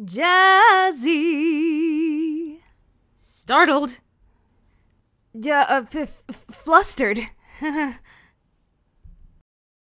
Jazzy. Startled. D- uh, f- f- flustered.